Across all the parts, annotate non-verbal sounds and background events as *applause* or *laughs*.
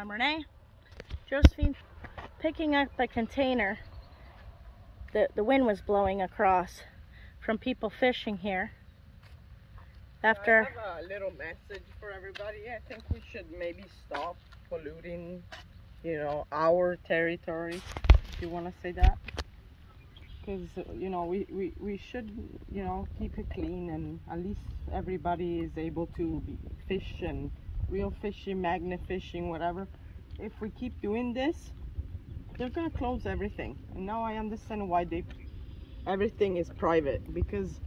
I'm Renee. Josephine picking up a container. The, the wind was blowing across from people fishing here. After I have a little message for everybody. I think we should maybe stop polluting, you know, our territory. If you want to say that? Because, you know, we, we, we should, you know, keep it clean and at least everybody is able to be, fish and real fishing, magnet fishing, whatever. If we keep doing this, they're gonna close everything. And now I understand why they everything is private because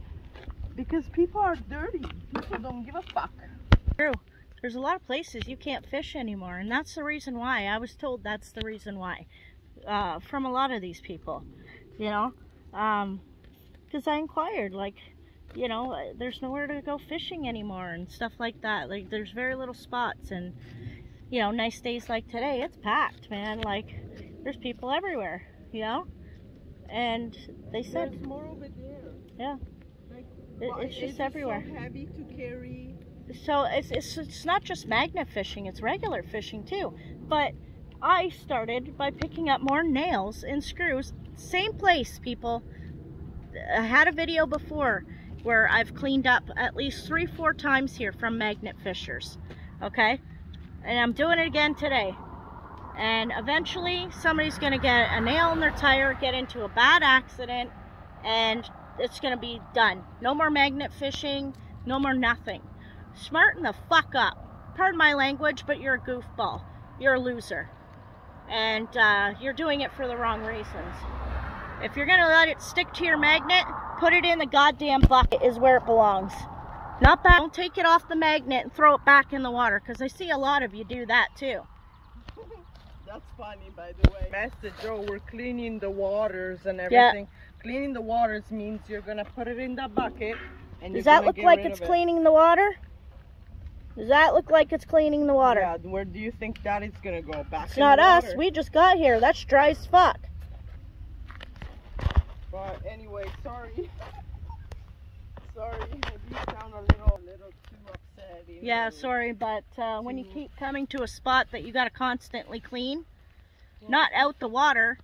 because people are dirty. People don't give a fuck. True. There's a lot of places you can't fish anymore, and that's the reason why. I was told that's the reason why. Uh, from a lot of these people, you know, because um, I inquired, like, you know, uh, there's nowhere to go fishing anymore and stuff like that. Like, there's very little spots, and you know, nice days like today, it's packed, man. Like, there's people everywhere, you know, and they said there's more over there. Yeah. Like, it, it's just everywhere. So heavy to carry. So it's, it's it's not just magnet fishing; it's regular fishing too. But I started by picking up more nails and screws. Same place, people. I had a video before where I've cleaned up at least three, four times here from magnet fishers. Okay? And I'm doing it again today. And eventually somebody's to get a nail in their tire, get into a bad accident, and it's to be done. No more magnet fishing, no more nothing. Smarten the fuck up. Pardon my language, but you're a goofball. You're a loser. And uh, you're doing it for the wrong reasons. If you're to let it stick to your magnet, put it in the goddamn bucket is where it belongs. Not back. Don't take it off the magnet and throw it back in the water because I see a lot of you do that too. *laughs* That's funny, by the way. Master Joe, we're cleaning the waters and everything. Yeah. Cleaning the waters means you're gonna put it in the bucket. And Does that look like it's it. cleaning the water? Does that look like it's cleaning the water? Yeah, where do you think that is gonna go? Back It's not us. We just got here. That's dry as fuck. But anyway, sorry. *laughs* sorry, you sound a little, a little too upset. Yeah, sorry, but uh, when you keep coming to a spot that you got to constantly clean, yeah. not out the water,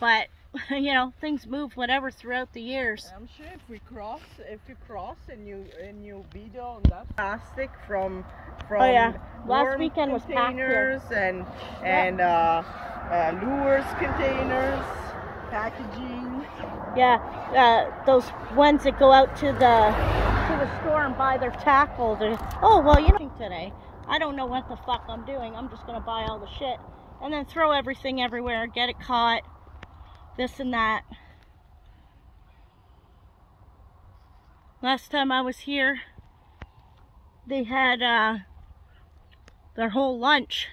but *laughs* you know things move whatever throughout the years. I'm sure if we cross, if you cross and you and you video on that plastic from from oh yeah, last weekend was containers and and uh, uh, lures containers packaging. Yeah, uh, those ones that go out to the to the store and buy their tackle. oh well, you know today. I don't know what the fuck I'm doing. I'm just gonna buy all the shit and then throw everything everywhere, get it caught, this and that. Last time I was here, they had uh, their whole lunch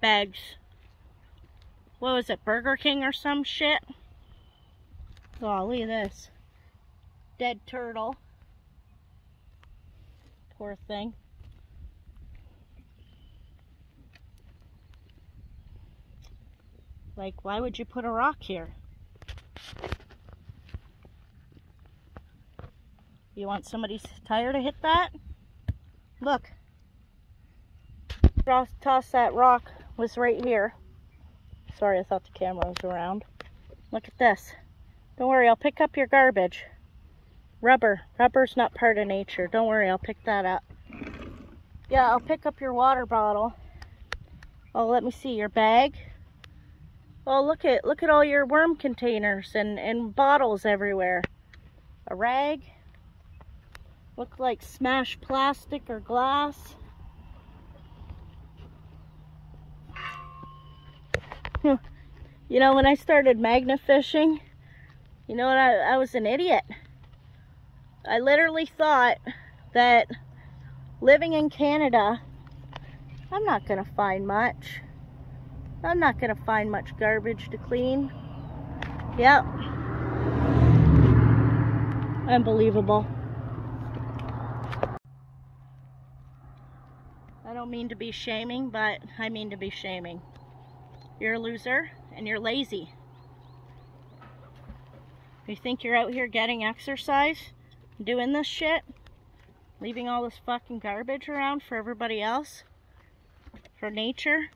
bags what was it, Burger King or some shit? Look at this. Dead turtle. Poor thing. Like, why would you put a rock here? You want somebody's tire to hit that? Look. Toss that rock was right here. Sorry, I thought the camera was around. Look at this. Don't worry, I'll pick up your garbage. Rubber. Rubber's not part of nature. Don't worry, I'll pick that up. Yeah, I'll pick up your water bottle. Oh, let me see, your bag. Oh, look at look at all your worm containers and, and bottles everywhere. A rag. Look like smashed plastic or glass. *laughs* you know, when I started magnet fishing, you know what, I, I was an idiot. I literally thought that living in Canada, I'm not going to find much. I'm not going to find much garbage to clean. Yep. Unbelievable. I don't mean to be shaming, but I mean to be shaming. You're a loser and you're lazy. You think you're out here getting exercise, doing this shit, leaving all this fucking garbage around for everybody else? for nature.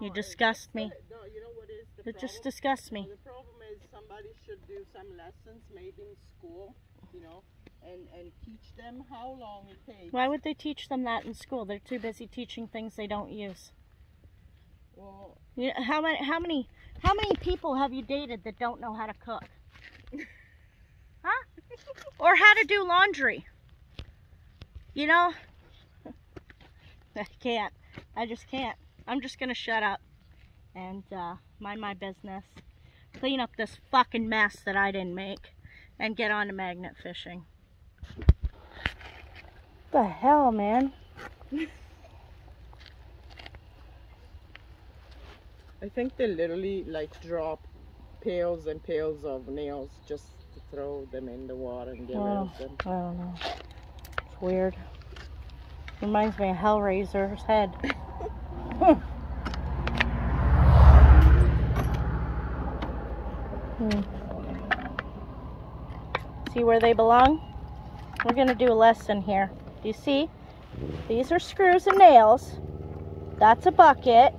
You No, disgust me. No, you know what is the It just disgusts me. The problem is somebody should do some lessons, maybe in school, you know, and and teach them how long it takes. Why would they teach them that in school? They're too busy teaching things they don't use. You know, how many how many how many people have you dated that don't know how to cook? *laughs* Huh? Or how to do laundry? You know? *laughs* I can't. I just can't. I'm just gonna shut up and uh, mind my business. Clean up this fucking mess that I didn't make and get on to magnet fishing. The hell, man? *laughs* I think they literally like drop pails and pails of nails just to throw them in the water and get rid of them. I don't know. It's weird. Reminds me of Hellraiser's head. *laughs* Hmm. See where they belong? We're gonna do a lesson here. Do you see? These are screws and nails. That's a bucket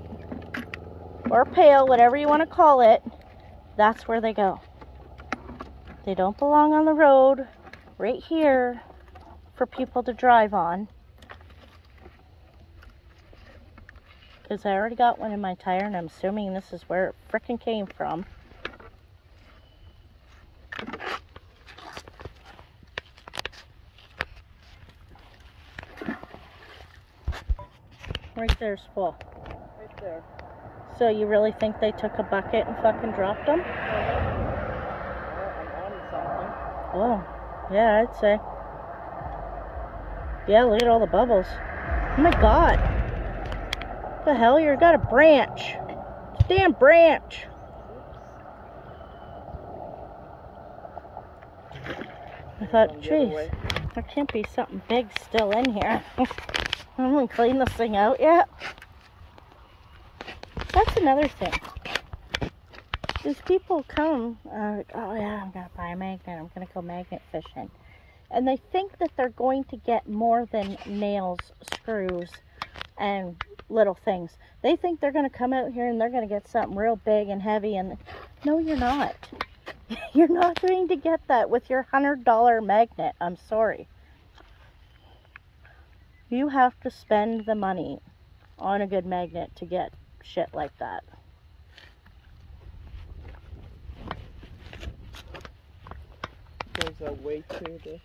or pail, whatever you want to call it. That's where they go. They don't belong on the road right here for people to drive on. Because I already got one in my tire and I'm assuming this is where it frickin' came from. Right there's full. Right there. So you really think they took a bucket and fucking dropped them? Oh, I'm on something. Oh, yeah, I'd say. Yeah, look at all the bubbles. Oh my god. the hell? You got a branch. A damn branch. I thought, geez, there can't be something big still in here. *laughs* I haven't cleaned this thing out yet. That's another thing. These people come, uh, oh yeah, I'm gonna buy a magnet. I'm gonna go magnet fishing, and they think that they're going to get more than nails, screws, and little things. They think they're gonna come out here and they're gonna get something real big and heavy, and no, you're not. *laughs* You're not going to get that with your hundred dollar magnet. I'm sorry. You have to spend the money on a good magnet to get shit like that. There's a weight to the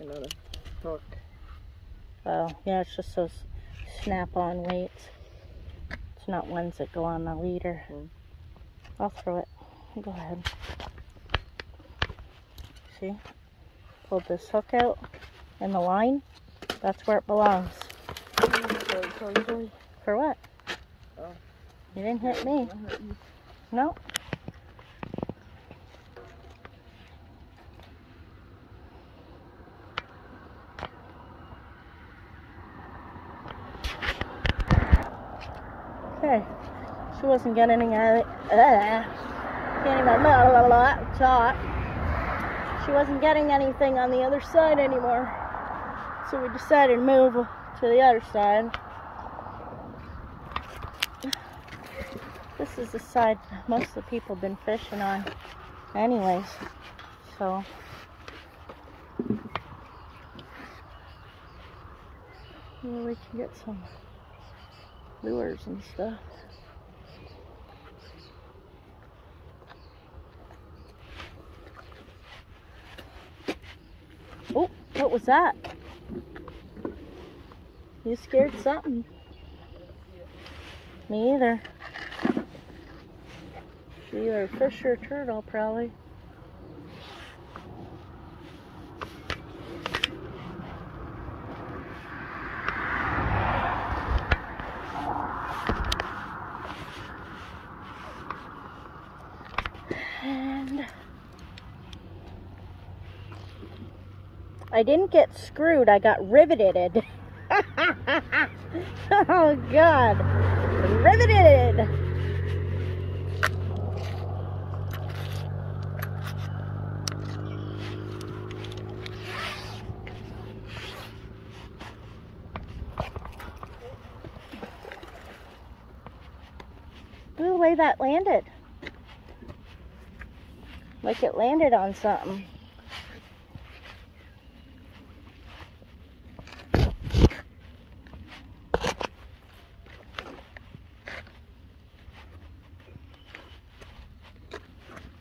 another hook. Oh, yeah, it's just those snap-on weights. It's not ones that go on the leader. Mm. I'll throw it. Go ahead. See? Pulled this hook out and the line. That's where it belongs. Sorry. For what? You didn't hit me. I hurt you. No. Okay. She wasn't getting any it. Can't even talk. She wasn't getting anything on the other side anymore. So we decided to move to the other side. This is the side most of the people have been fishing on anyways. So maybe we can get some lures and stuff. Oh, what was that? You scared something. Me either. Either a fish or a turtle, probably. And I didn't get screwed, I got riveted. *laughs* oh god. Riveted. That landed. Like it landed on something.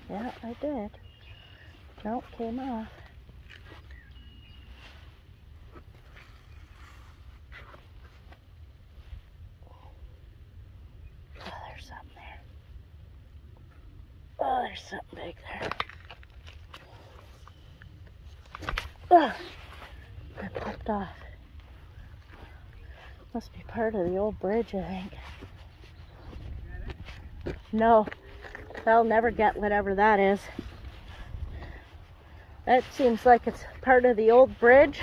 Yeah, I did. Nope, came off. Oh, there's something there. Oh, there's something big there. Ugh. Popped off. Must be part of the old bridge, I think. No, I'll never get whatever that is. That seems like it's part of the old bridge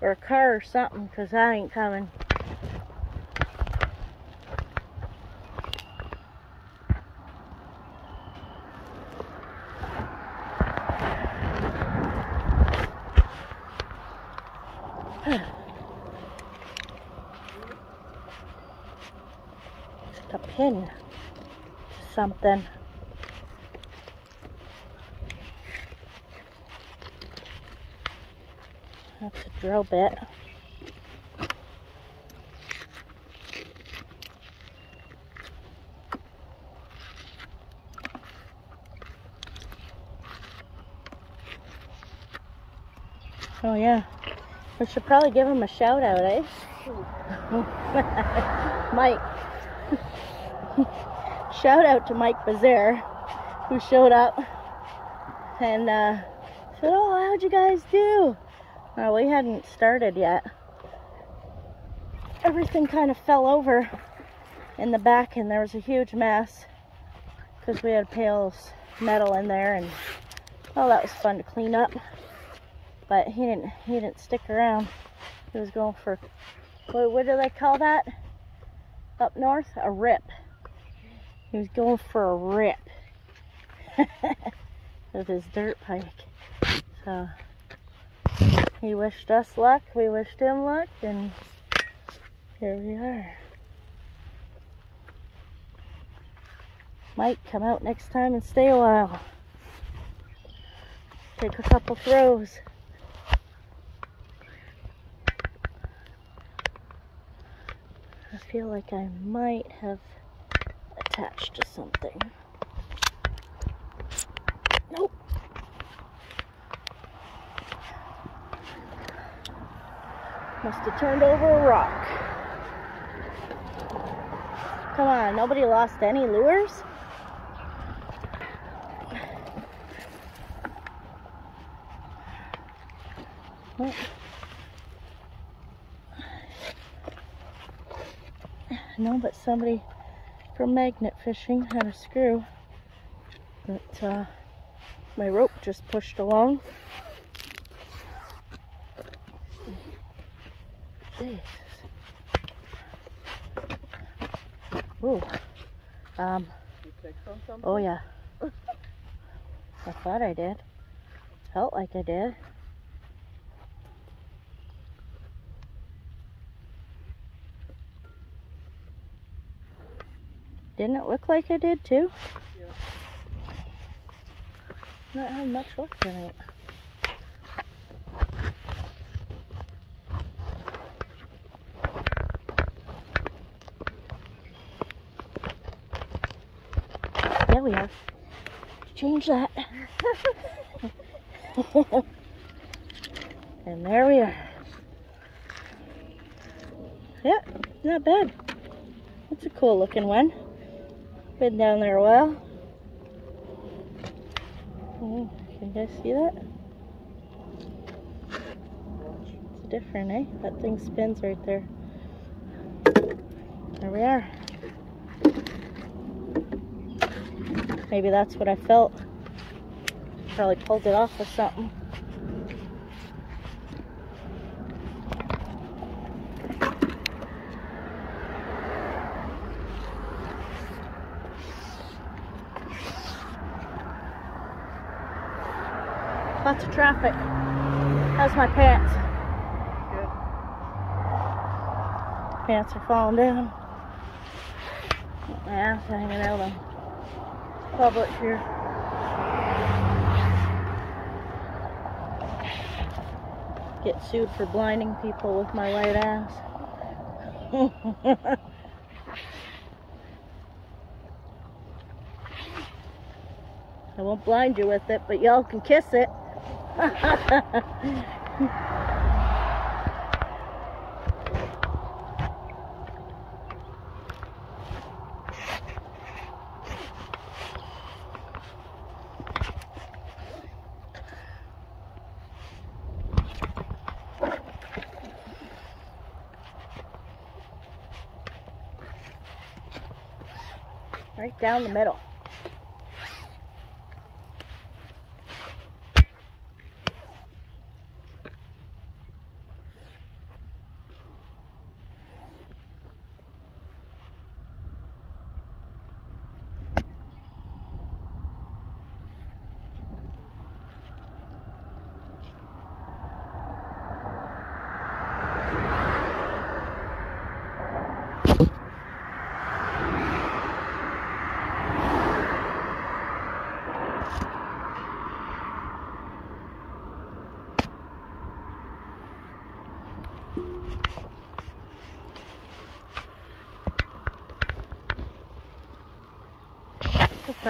or a car or something, because that ain't coming. a pin to something. That's a drill bit. Oh yeah, we should probably give him a shout out, eh? *laughs* Mike. *laughs* shout out to Mike Bazaar, who showed up and uh, said, "Oh, how'd you guys do?" Well, we hadn't started yet. Everything kind of fell over in the back, and there was a huge mess because we had pails metal in there, and well, that was fun to clean up. But he didn't. He didn't stick around. He was going for what, what do they call that up north? A rip. He was going for a rip *laughs* with his dirt pike. So he wished us luck, we wished him luck, and here we are. Might come out next time and stay a while. Take a couple throws. I feel like I might have attached to something. Nope. Must have turned over a rock. Come on, nobody lost any lures? Well, No, but somebody from magnet fishing had a screw that uh, my rope just pushed along. Jesus. Ooh. Um, oh yeah. I thought I did. Felt like I did. Didn't it look like I did too? Yeah. Not have much luck tonight. There we are. Change that. *laughs* and there we are. Yeah, not bad. That's a cool looking one. Been down there a while. Oh, can you guys see that? It's different, eh? That thing spins right there. There we are. Maybe that's what I felt. Probably pulled it off with something. Of traffic. How's my pants? Good. Pants are falling down. my ass hanging out on public here. Get sued for blinding people with my white ass. *laughs* I won't blind you with it, but y'all can kiss it. Right down the middle.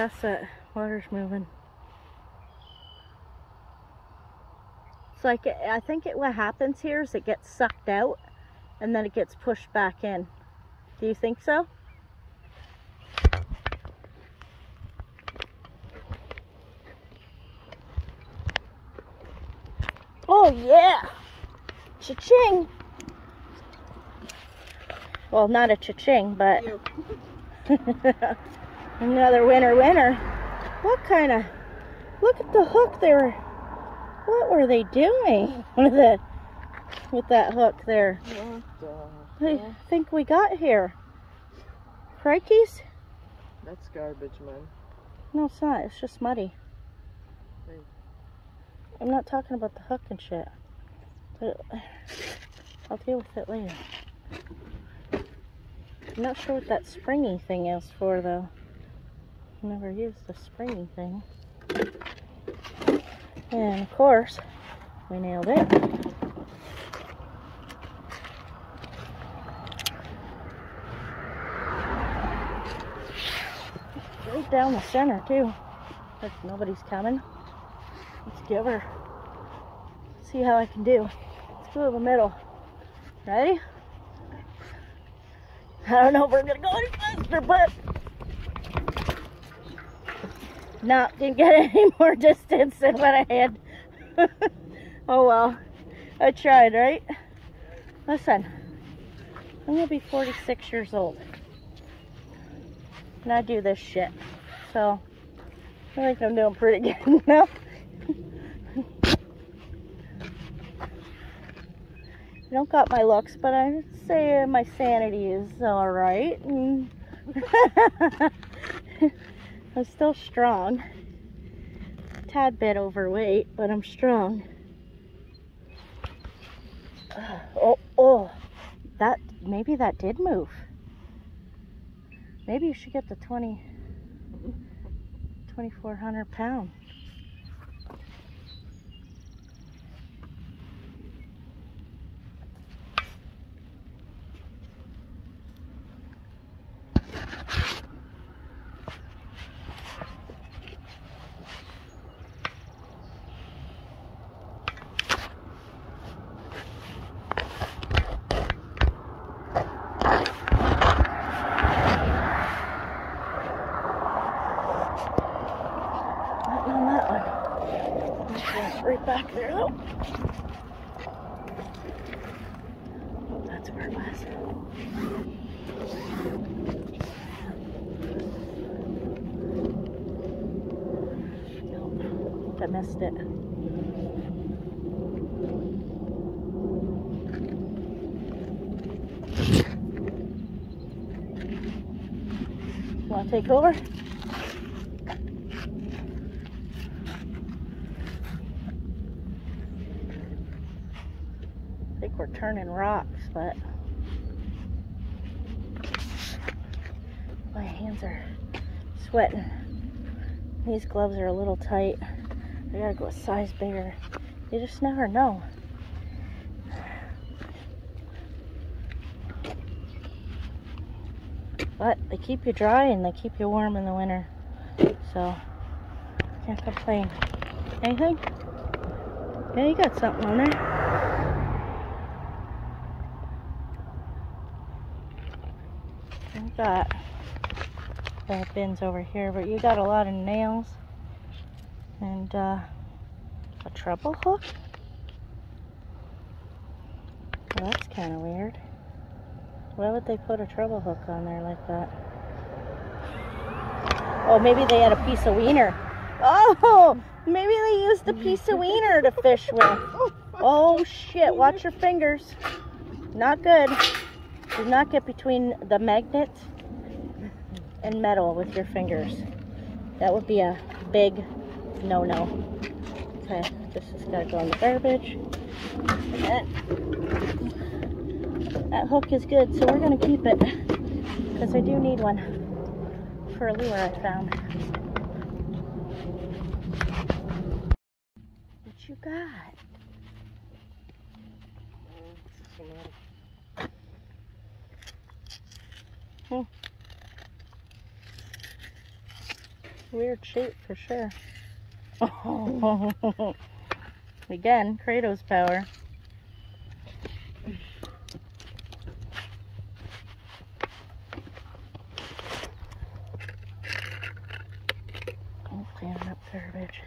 Fast that water's moving. It's like, I think it, what happens here is it gets sucked out and then it gets pushed back in. Do you think so? Oh yeah! Cha-ching! Well, not a cha-ching, but. *laughs* another winner winner. What kind of, look at the hook they were, what were they doing *laughs* with it, with that hook there? What I think we got here. Crikeys? That's garbage, man. No, it's not. It's just muddy. I'm not talking about the hook and shit. But I'll deal with it later. I'm not sure what that springy thing is for, though. Never used the springy thing. And of course, we nailed it. Right down the center, too. If nobody's coming. Let's give her. See how I can do. Let's go to the middle. Ready? I don't know if we're gonna go any faster, but no, didn't get *laughs* any more distance than what I had. *laughs* oh well, I tried, right? Listen, I'm gonna be 46 years old, and I do this shit, so I think I'm doing pretty *laughs* good now. I don't got my looks, but I say my sanity is all right. and I'm still strong. Tad bit overweight, but I'm strong. Uh, oh, oh, that maybe that did move. Maybe you should get the 20, 2,400 pound. Not on that one. Okay, it's right back there though. Oh, that's where it was. Nope, I it. Want to take over? I think we're turning rocks, but My hands are sweating. These gloves are a little tight. I gotta go a size bigger. You just never know. But they keep you dry and they keep you warm in the winter. So, can't complain. Anything? Yeah, you got something on there. I've got uh, bins over here, but you got a lot of nails and uh, a treble hook. Well, that's kind of weird. Why would they put a treble hook on there like that? Oh, maybe they had a piece of wiener. Oh, maybe they used a piece of wiener to fish with. Oh shit, watch your fingers. Not good. Do not get between the magnet and metal with your fingers. That would be a big no-no. Okay, this has got to go in the garbage. And that hook is good, so we're going to keep it because I do need one for a lure I found. What you got? Hmm. Weird shape for sure. *laughs* Again, Kratos power. Oh, cleaning up garbage.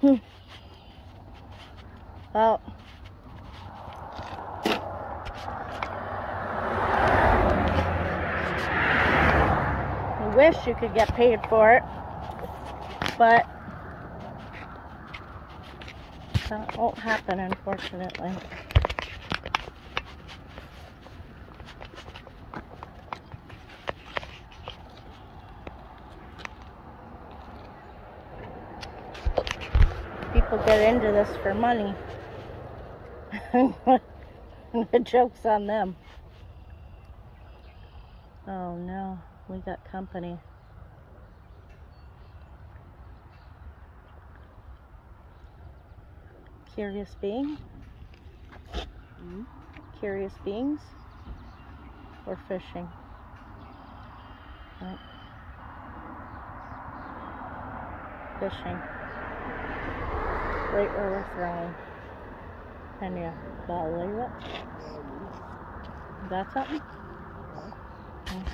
Hmm. Well, I wish you could get paid for it, but that won't happen, unfortunately. People get into this for money. *laughs* the joke's on them. Oh no, we got company. Curious being? Hmm? Curious beings? Or fishing? Right. Fishing. Right where we're throwing. Can you believe it? Got something? Mm.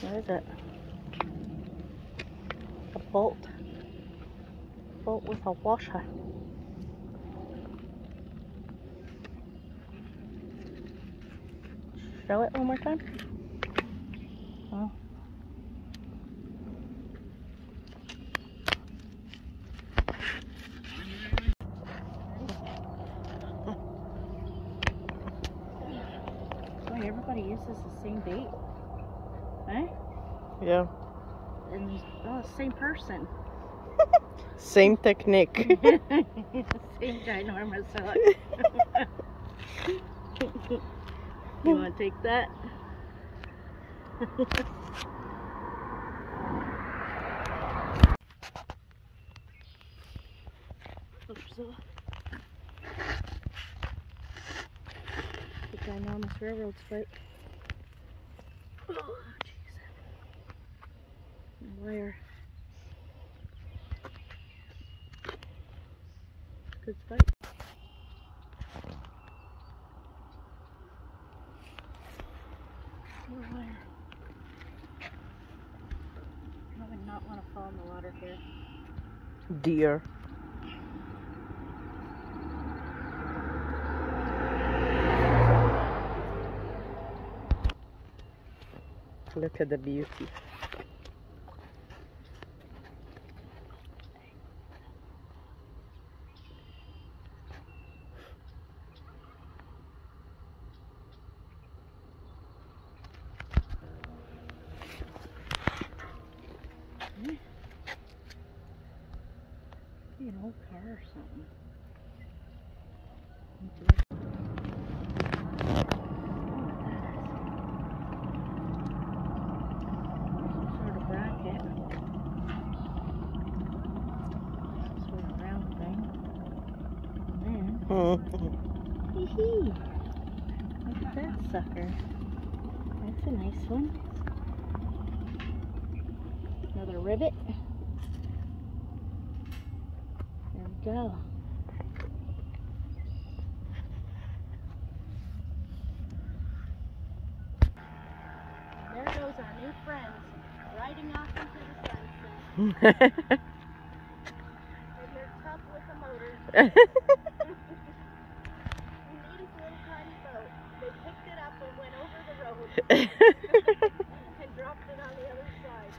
What is it? A bolt. With a washer. Show it one more time. Oh. Boy, everybody uses the same bait. Eh? Yeah. And oh, same person. Same technique. *laughs* same ginormous hook. *laughs* you want to take that? *laughs* The ginormous railroad spike. Oh, jeez. Wire. Good spike. Wire. I would not want to fall in the water here. Deer. Look at the beauty. An old car or something. Some sort of bracket. Some sort of round thing. And then, hee hee. Look at that sucker. That's a nice one. Another rivet. There we go. There goes our new friends riding off into the sunset *laughs* their tub with a motor. *laughs* We need this little tiny boat. They picked it up and went over the road and dropped it on the other side.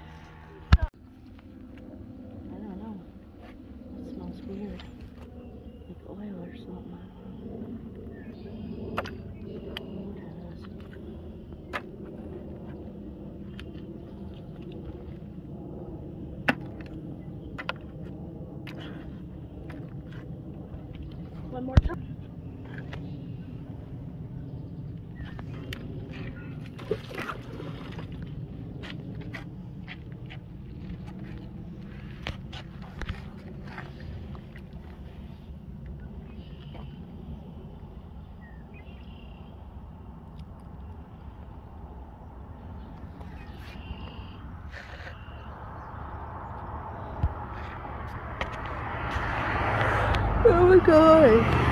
So, I don't know. It smells weird. Like oil or something. What it is. One more time. Oh my god.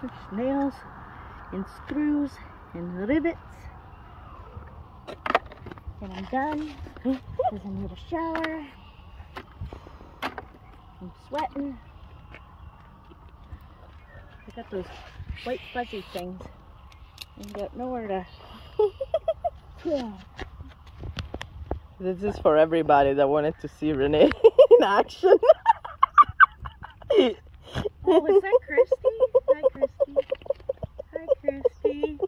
There's nails and screws and rivets. And I'm done because I need a shower. I'm sweating. I got those white fuzzy things. and got nowhere to. yeah. *laughs* This is for everybody that wanted to see Renee *laughs* in action. Oh, is that Christy. Hi, Christy.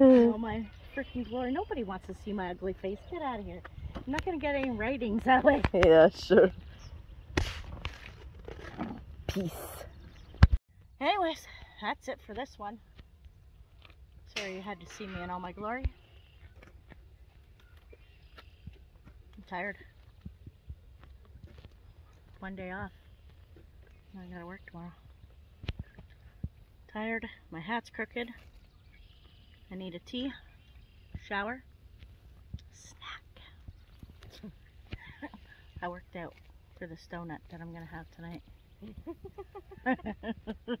oh, my freaking glory. Nobody wants to see my ugly face. Get out of here. I'm not going to get any ratings that way. *laughs* yeah, sure. Peace. Anyways, that's it for this one. Sorry you had to see me in all my glory. I'm tired. One day off. I gotta work tomorrow. Tired. My hat's crooked. I need a tea, shower, snack. *laughs* I worked out for this donut that I'm gonna have tonight. *laughs*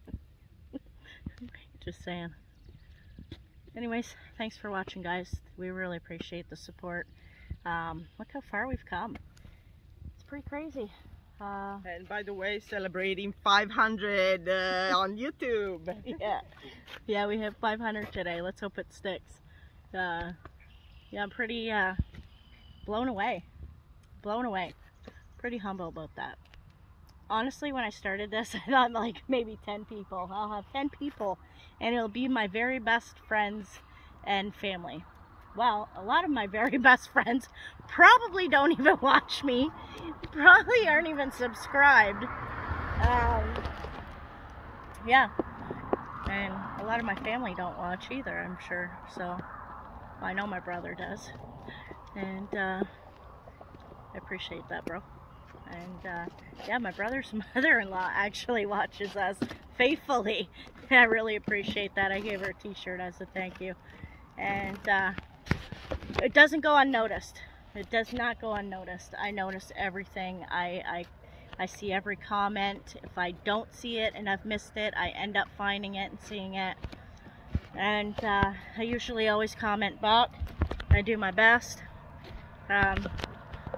Just saying. Anyways, thanks for watching, guys. We really appreciate the support. Um, look how far we've come. It's pretty crazy. Uh, And by the way, celebrating 500 uh, on YouTube. *laughs* yeah, yeah, we have 500 today. Let's hope it sticks. Uh, yeah, I'm pretty uh, blown away. Blown away. Pretty humble about that. Honestly, when I started this, *laughs* I thought like maybe 10 people. I'll have 10 people, and it'll be my very best friends and family. Well, a lot of my very *laughs* best friends probably don't even watch me, probably aren't even subscribed. Um, yeah, and a lot of my family don't watch either, I'm sure. So I know my brother does. And uh, I appreciate that, bro. And uh, yeah, my brother's *laughs* mother-in-law actually watches us faithfully. *laughs* I really appreciate that. I gave her a t-shirt as a thank you. And uh, it doesn't go unnoticed. It does not go unnoticed. I notice everything. I, I I see every comment. If I don't see it and I've missed it, I end up finding it and seeing it. And uh, I usually always comment back. I do my best. Um,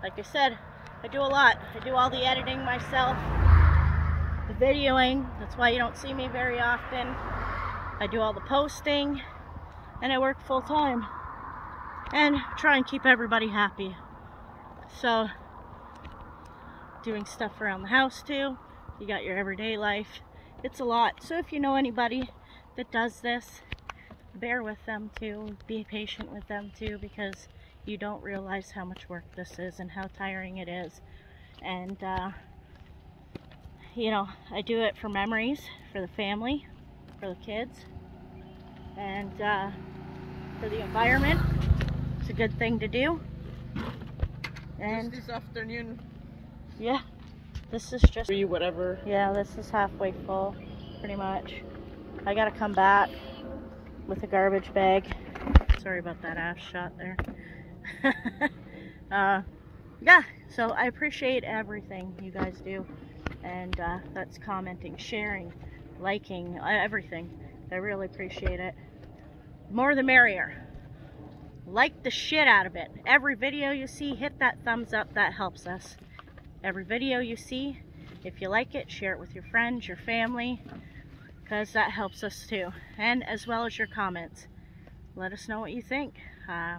like I said, I do a lot. I do all the editing myself, the videoing. That's why you don't see me very often. I do all the posting, and I work full time. And try and keep everybody happy. So, doing stuff around the house too. You got your everyday life. It's a lot. So if you know anybody that does this, bear with them too. Be patient with them too because you don't realize how much work this is and how tiring it is. And, uh, you know, I do it for memories, for the family, for the kids, and uh, for the environment. It's a good thing to do. And Just this afternoon, yeah, this is just, whatever. yeah, this is halfway full, pretty much. I gotta come back with a garbage bag. Sorry about that ass shot there. *laughs* uh, yeah, so I appreciate everything you guys do. And uh, that's commenting, sharing, liking, uh, everything. I really appreciate it. More the merrier. Like the shit out of it. Every video you see, hit that thumbs up. That helps us. Every video you see, if you like it, share it with your friends, your family, because that helps us too. And as well as your comments. Let us know what you think. Uh,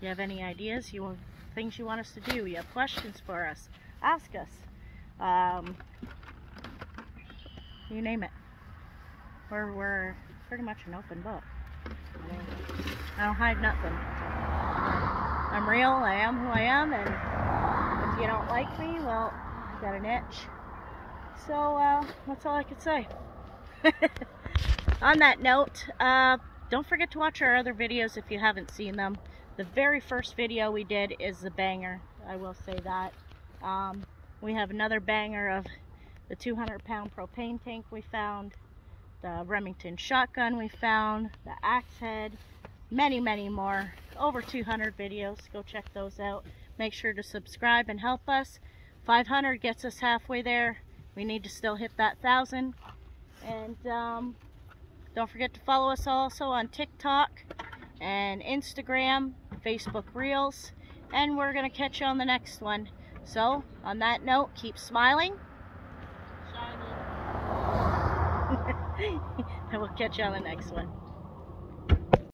you have any ideas, you want, things you want us to do, you have questions for us, ask us. Um, you name it. We're, we're pretty much an open book. I, don't hide nothing. I'm real, I am who I am, and if you don't like me, well, I got an itch. So, uh, that's all I could say. *laughs* On that note, uh, don't forget to watch our other videos if you haven't seen them. The very first video we did is the banger, I will say that. Um, we have another banger of the 200 pound propane tank we found, the Remington shotgun we found, the axe head, many, many more. Over 200 videos. Go check those out. Make sure to subscribe and help us. 500 gets us halfway there. We need to still hit that 1,000. And um, don't forget to follow us also on TikTok and Instagram, Facebook Reels. And we're going to catch you on the next one. So, on that note, keep smiling. Shiny. and *laughs* we'll catch you on the next one.